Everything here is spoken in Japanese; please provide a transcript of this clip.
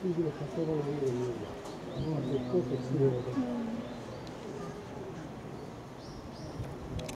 次の仮の家のよう、絶好としてようで。